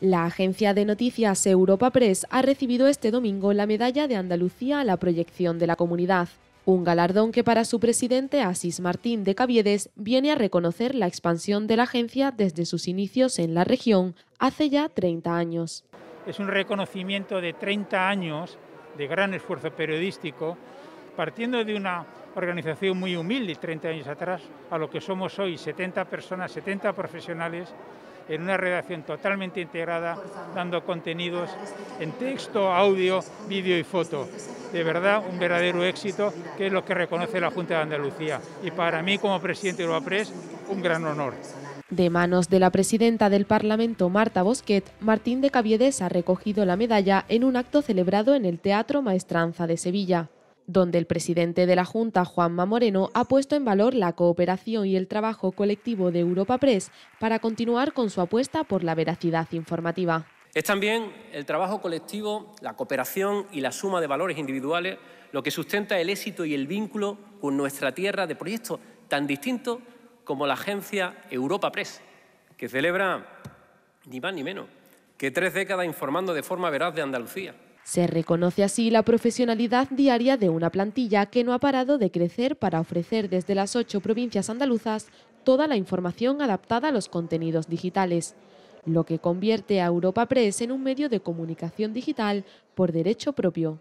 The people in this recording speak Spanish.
La agencia de noticias Europa Press ha recibido este domingo la medalla de Andalucía a la proyección de la comunidad, un galardón que para su presidente Asís Martín de Caviedes viene a reconocer la expansión de la agencia desde sus inicios en la región hace ya 30 años. Es un reconocimiento de 30 años de gran esfuerzo periodístico, partiendo de una organización muy humilde 30 años atrás, a lo que somos hoy 70 personas, 70 profesionales en una redacción totalmente integrada, dando contenidos en texto, audio, vídeo y foto. De verdad, un verdadero éxito, que es lo que reconoce la Junta de Andalucía. Y para mí, como presidente de Europress, un gran honor. De manos de la presidenta del Parlamento, Marta Bosquet, Martín de Caviedes ha recogido la medalla en un acto celebrado en el Teatro Maestranza de Sevilla donde el presidente de la Junta, Juanma Moreno, ha puesto en valor la cooperación y el trabajo colectivo de Europa Press para continuar con su apuesta por la veracidad informativa. Es también el trabajo colectivo, la cooperación y la suma de valores individuales lo que sustenta el éxito y el vínculo con nuestra tierra de proyectos tan distintos como la agencia Europa Press, que celebra ni más ni menos que tres décadas informando de forma veraz de Andalucía se reconoce así la profesionalidad diaria de una plantilla que no ha parado de crecer para ofrecer desde las ocho provincias andaluzas toda la información adaptada a los contenidos digitales, lo que convierte a Europa Press en un medio de comunicación digital por derecho propio.